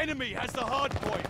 enemy has the hard point.